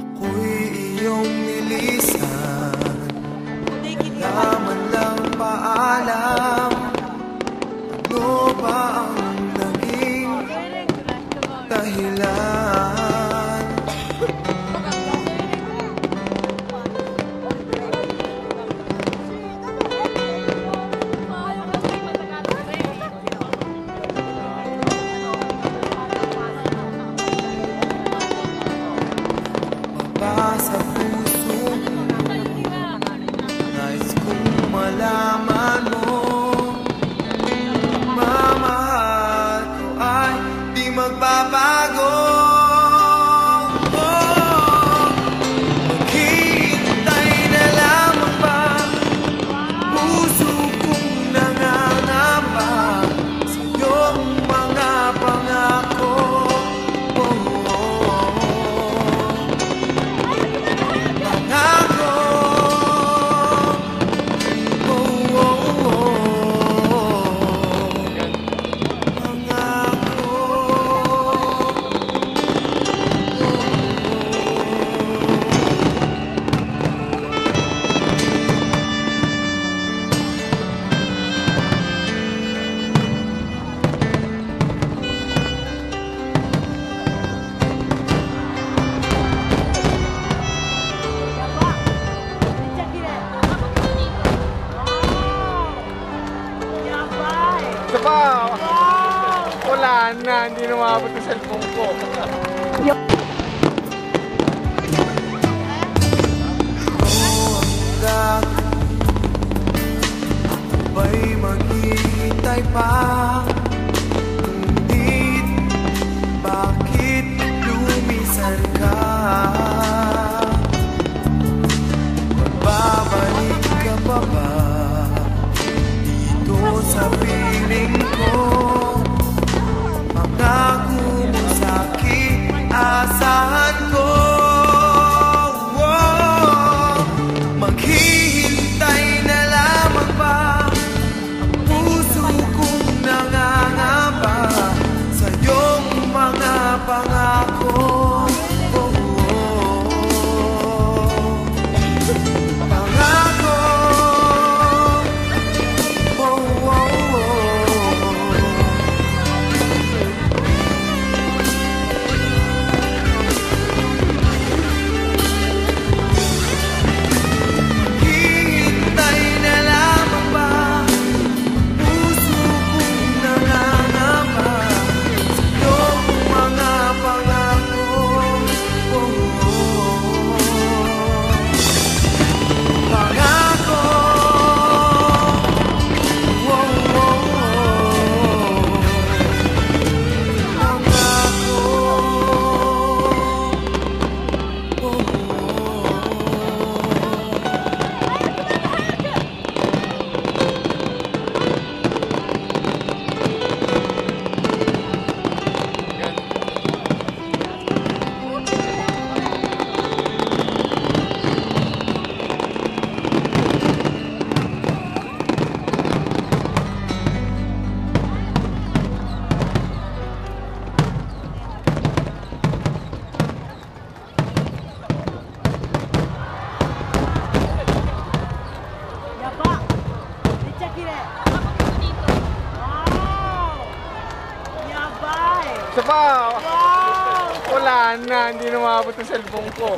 Ako'y iyong nilisan. Laman lang paalam Ano ba ang naging wala na, hindi lumabot ang cellphone ko. oh, hanggang Ba'y maghihintay pa? Ngunit bakit? Sa! Wow! Wala na, hindi na maabot ang cellphone ko.